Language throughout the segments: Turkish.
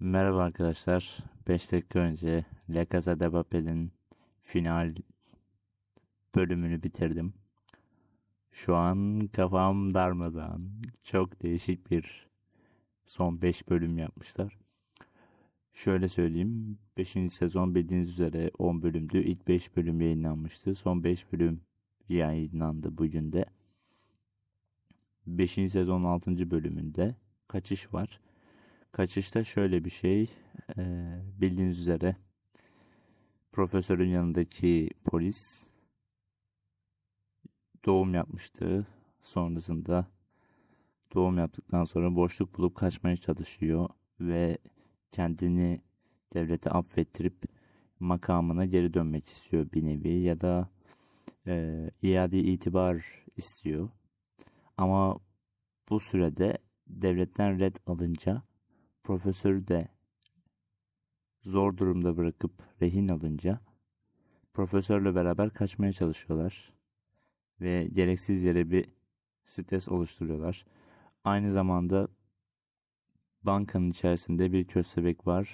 Merhaba arkadaşlar. 5 dakika önce La Casa de Papel'in final bölümünü bitirdim. Şu an kafam darmadan. Çok değişik bir son 5 bölüm yapmışlar. Şöyle söyleyeyim. 5. sezon bildiğiniz üzere 10 bölümdü. İlk 5 bölüm yayınlanmıştı. Son 5 bölüm yayınlandı bugün de. 5. sezon 6. bölümünde kaçış var. Kaçışta şöyle bir şey. E, bildiğiniz üzere profesörün yanındaki polis doğum yapmıştı. Sonrasında doğum yaptıktan sonra boşluk bulup kaçmaya çalışıyor ve kendini devlete affettirip makamına geri dönmek istiyor bir nevi ya da e, iade itibar istiyor. Ama bu sürede devletten red alınca profesörü de zor durumda bırakıp rehin alınca profesörle beraber kaçmaya çalışıyorlar ve gereksiz yere bir stres oluşturuyorlar. Aynı zamanda bankanın içerisinde bir köstebek var.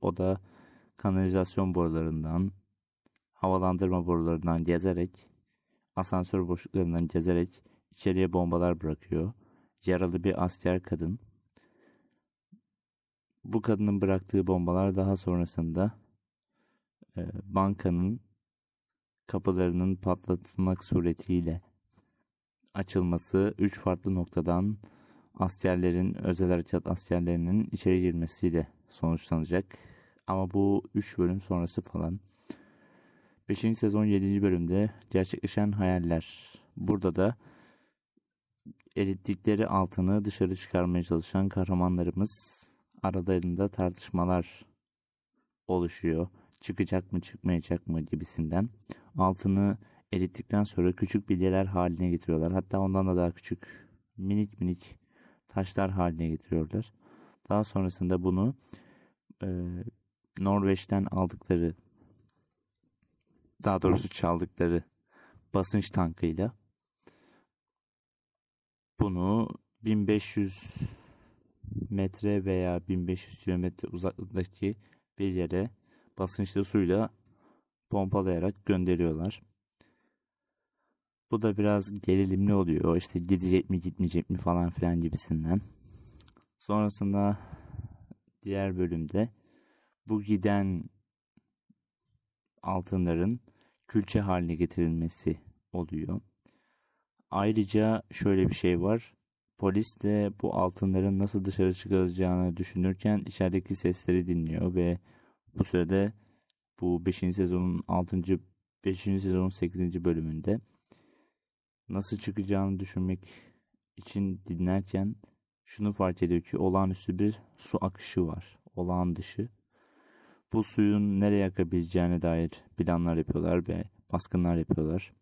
O da kanalizasyon borularından, havalandırma borularından gezerek, asansör boşluklarından gezerek içeriye bombalar bırakıyor. Yaralı bir asker kadın bu kadının bıraktığı bombalar daha sonrasında e, bankanın kapılarının patlatılmak suretiyle açılması üç farklı noktadan askerlerin, özel harekat askerlerinin içeri girmesiyle sonuçlanacak. Ama bu 3 bölüm sonrası falan. 5. sezon 7. bölümde gerçekleşen hayaller. Burada da erittikleri altını dışarı çıkarmaya çalışan kahramanlarımız aralarında tartışmalar oluşuyor. Çıkacak mı çıkmayacak mı gibisinden. Altını erittikten sonra küçük bilyeler haline getiriyorlar. Hatta ondan da daha küçük minik minik taşlar haline getiriyorlar. Daha sonrasında bunu e, Norveç'ten aldıkları daha doğrusu çaldıkları basınç tankıyla bunu 1500 metre veya 1500 kilometre uzaklıktaki bir yere basınçlı suyla pompalayarak gönderiyorlar. Bu da biraz gerilimli oluyor. İşte gidecek mi gitmeyecek mi falan filan gibisinden. Sonrasında diğer bölümde bu giden altınların külçe haline getirilmesi oluyor. Ayrıca şöyle bir şey var. Polis de bu altınların nasıl dışarı çıkarılacağını düşünürken içerideki sesleri dinliyor ve bu sırada bu 5. sezonun 6. 5. sezonun 8. bölümünde nasıl çıkacağını düşünmek için dinlerken şunu fark ediyor ki olağanüstü bir su akışı var. Olağan dışı. Bu suyun nereye akabileceğine dair planlar yapıyorlar ve baskınlar yapıyorlar.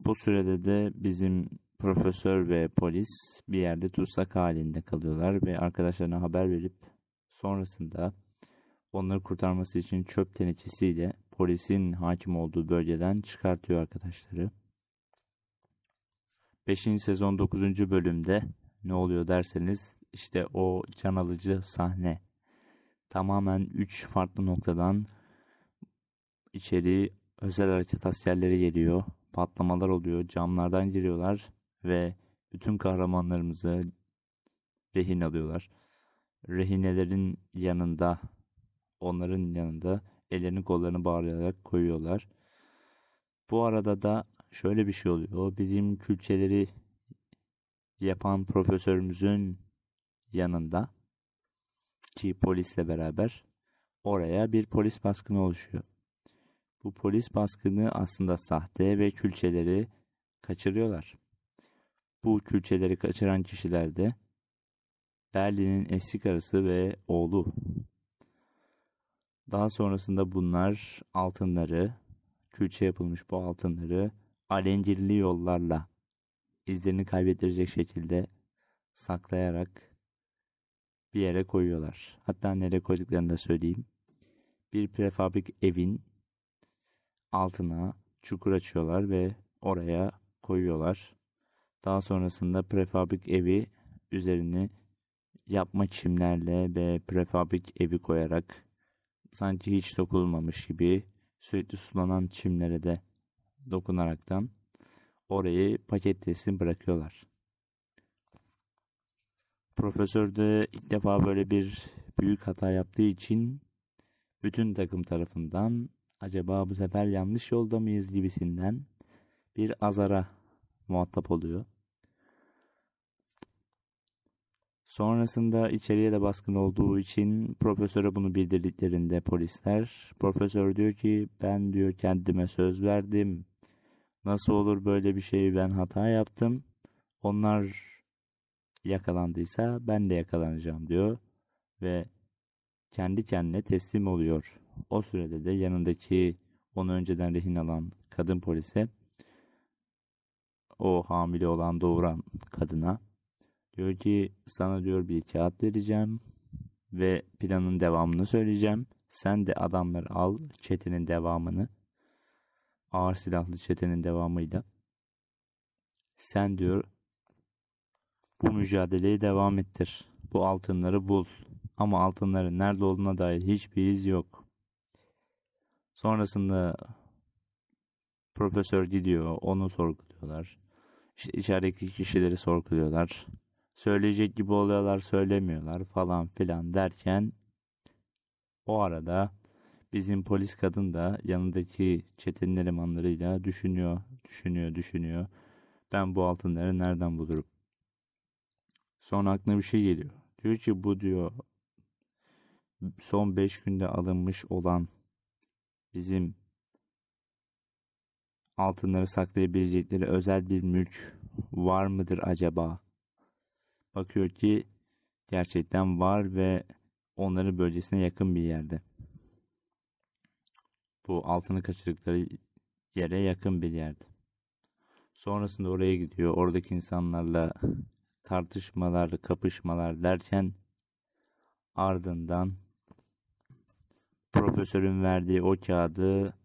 Bu sürede de bizim profesör ve polis bir yerde tutsak halinde kalıyorlar ve arkadaşlarına haber verip sonrasında onları kurtarması için çöp tenekesiyle polisin hakim olduğu bölgeden çıkartıyor arkadaşları. 5. sezon 9. bölümde ne oluyor derseniz işte o can alıcı sahne. Tamamen 3 farklı noktadan içeri özel hareket askerleri geliyor. Patlamalar oluyor. Camlardan giriyorlar ve bütün kahramanlarımızı rehin alıyorlar. Rehinelerin yanında, onların yanında ellerini kollarını bağlayarak koyuyorlar. Bu arada da şöyle bir şey oluyor. Bizim külçeleri yapan profesörümüzün yanında ki polisle beraber oraya bir polis baskını oluşuyor. Bu polis baskını aslında sahte ve külçeleri kaçırıyorlar. Bu külçeleri kaçıran kişiler de Berlin'in eski karısı ve oğlu. Daha sonrasında bunlar altınları, külçe yapılmış bu altınları alencirli yollarla izlerini kaybettirecek şekilde saklayarak bir yere koyuyorlar. Hatta nereye koyduklarını da söyleyeyim. Bir prefabrik evin altına çukur açıyorlar ve oraya koyuyorlar. Daha sonrasında prefabrik evi üzerini yapma çimlerle ve prefabrik evi koyarak sanki hiç dokunulmamış gibi sürekli sulanan çimlere de dokunaraktan orayı paket teslim bırakıyorlar. Profesör de ilk defa böyle bir büyük hata yaptığı için bütün takım tarafından acaba bu sefer yanlış yolda mıyız gibisinden bir azara muhatap oluyor. Sonrasında içeriye de baskın olduğu için profesöre bunu bildirdiklerinde polisler profesör diyor ki ben diyor kendime söz verdim. Nasıl olur böyle bir şey ben hata yaptım. Onlar yakalandıysa ben de yakalanacağım diyor ve kendi kendine teslim oluyor. O sürede de yanındaki onu önceden rehin alan kadın polise o hamile olan doğuran kadına diyor ki sana diyor bir kağıt vereceğim ve planın devamını söyleyeceğim. Sen de adamları al çetenin devamını ağır silahlı çetenin devamıyla sen diyor bu mücadeleyi devam ettir. Bu altınları bul. Ama altınların nerede olduğuna dair hiçbir iz yok. Sonrasında profesör gidiyor. Onu sorguluyorlar. İşte içerideki kişileri sorguluyorlar. Söyleyecek gibi oluyorlar söylemiyorlar falan filan derken o arada bizim polis kadın da yanındaki çetenin elemanlarıyla düşünüyor, düşünüyor, düşünüyor. Ben bu altınları nereden bulurum? Sonra aklına bir şey geliyor. Diyor ki bu diyor son 5 günde alınmış olan bizim altınları saklayabilecekleri özel bir mülk var mıdır acaba? Bakıyor ki gerçekten var ve onların bölgesine yakın bir yerde. Bu altını kaçırdıkları yere yakın bir yerde. Sonrasında oraya gidiyor. Oradaki insanlarla tartışmalar, kapışmalar derken ardından profesörün verdiği o kağıdı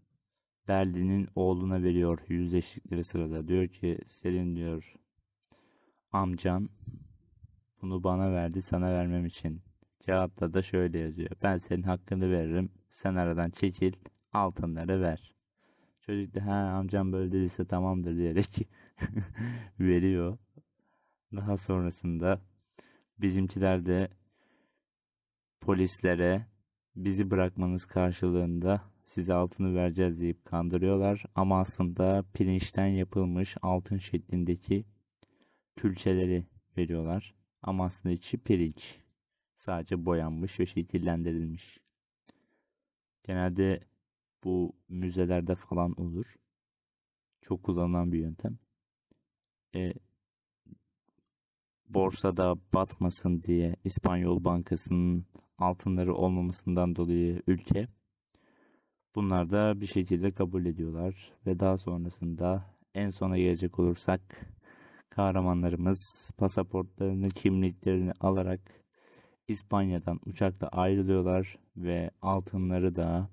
Berlin'in oğluna veriyor yüzleştikleri sırada. Diyor ki Selin diyor amcan bunu bana verdi sana vermem için. Kağıtta da şöyle yazıyor. Ben senin hakkını veririm. Sen aradan çekil altınları ver. Çocuk da ha amcam böyle dediyse tamamdır diyerek veriyor. Daha sonrasında bizimkiler de polislere bizi bırakmanız karşılığında size altını vereceğiz deyip kandırıyorlar. Ama aslında pirinçten yapılmış altın şeklindeki külçeleri veriyorlar. Ama aslında içi pirinç. Sadece boyanmış ve şekillendirilmiş. Genelde bu müzelerde falan olur. Çok kullanılan bir yöntem. E, borsada batmasın diye İspanyol Bankası'nın altınları olmamasından dolayı ülke bunlar da bir şekilde kabul ediyorlar. Ve daha sonrasında en sona gelecek olursak kahramanlarımız pasaportlarını kimliklerini alarak İspanya'dan uçakla ayrılıyorlar ve altınları da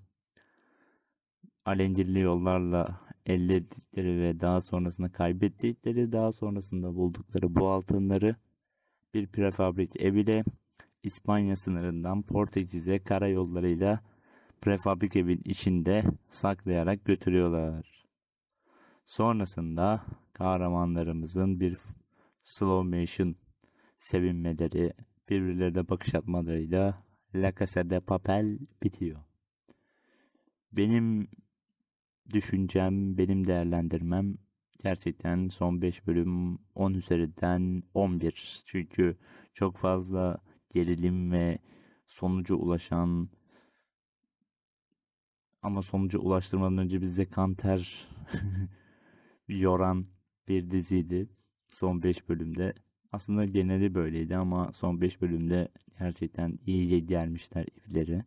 alengirli yollarla elde ettikleri ve daha sonrasında kaybettikleri daha sonrasında buldukları bu altınları bir prefabrik ev ile İspanya sınırından Portekiz'e karayollarıyla prefabrik evin içinde saklayarak götürüyorlar. Sonrasında kahramanlarımızın bir slow motion sevinmeleri, birbirlerine bakış atmalarıyla La Casa de Papel bitiyor. Benim düşüncem, benim değerlendirmem gerçekten son 5 bölüm 10 üzerinden 11. Çünkü çok fazla gerilim ve sonuca ulaşan ama sonuca ulaştırmadan önce bize kanter yoran bir diziydi. Son 5 bölümde. Aslında geneli böyleydi ama son 5 bölümde gerçekten iyice gelmişler ipleri.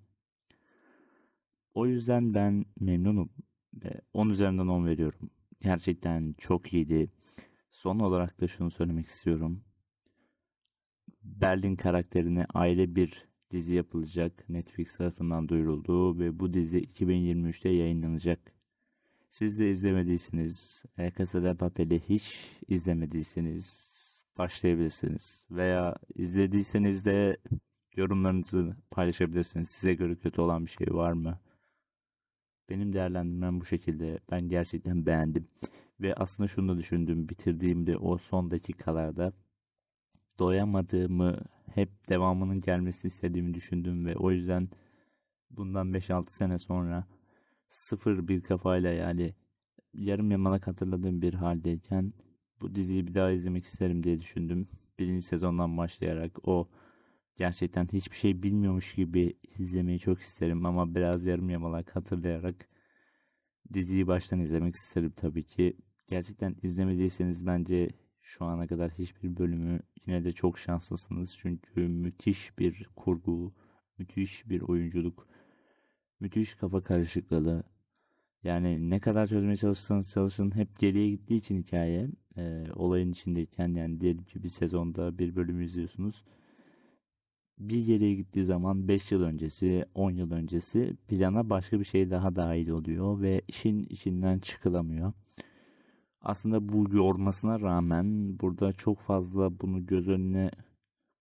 O yüzden ben memnunum ve 10 üzerinden 10 veriyorum. Gerçekten çok iyiydi. Son olarak da şunu söylemek istiyorum. Berlin karakterine ayrı bir dizi yapılacak. Netflix tarafından duyuruldu ve bu dizi 2023'te yayınlanacak. Siz de izlemediyseniz, Casa de Papel'i hiç izlemediyseniz başlayabilirsiniz. Veya izlediyseniz de yorumlarınızı paylaşabilirsiniz. Size göre kötü olan bir şey var mı? Benim değerlendirmem bu şekilde. Ben gerçekten beğendim. Ve aslında şunu da düşündüm. Bitirdiğimde o son dakikalarda doyamadığımı, hep devamının gelmesini istediğimi düşündüm ve o yüzden bundan 5-6 sene sonra sıfır bir kafayla yani yarım yamalak hatırladığım bir haldeyken bu diziyi bir daha izlemek isterim diye düşündüm. Birinci sezondan başlayarak o gerçekten hiçbir şey bilmiyormuş gibi izlemeyi çok isterim ama biraz yarım yamalak hatırlayarak diziyi baştan izlemek isterim tabii ki. Gerçekten izlemediyseniz bence şu ana kadar hiçbir bölümü yine de çok şanslısınız. Çünkü müthiş bir kurgu, müthiş bir oyunculuk, müthiş kafa karışıklığı. Yani ne kadar çözmeye çalışsanız çalışın hep geriye gittiği için hikaye e, olayın içindeyken yani diyelim ki bir sezonda bir bölüm izliyorsunuz. Bir geriye gittiği zaman 5 yıl öncesi, 10 yıl öncesi plana başka bir şey daha dahil oluyor ve işin içinden çıkılamıyor. Aslında bu yormasına rağmen burada çok fazla bunu göz önüne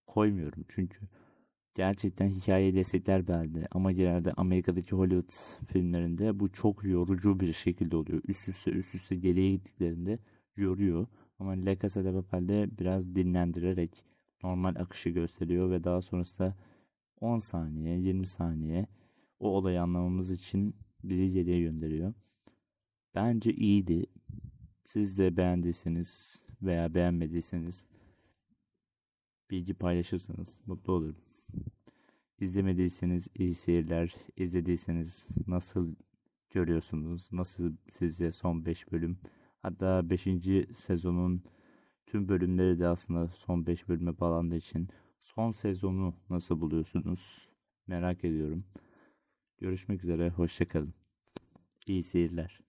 koymuyorum. Çünkü gerçekten hikaye destekler belki ama genelde Amerika'daki Hollywood filmlerinde bu çok yorucu bir şekilde oluyor. Üst üste üst üste geriye gittiklerinde yoruyor. Ama La Casa de Papel'de biraz dinlendirerek normal akışı gösteriyor ve daha sonrasında 10 saniye 20 saniye o olayı anlamamız için bizi geriye gönderiyor. Bence iyiydi. Siz de beğendiyseniz veya beğenmediyseniz bilgi paylaşırsanız mutlu olurum. İzlemediyseniz iyi seyirler. İzlediyseniz nasıl görüyorsunuz? Nasıl sizce son 5 bölüm? Hatta 5. sezonun tüm bölümleri de aslında son 5 bölüme bağlandığı için son sezonu nasıl buluyorsunuz? Merak ediyorum. Görüşmek üzere. Hoşçakalın. İyi seyirler.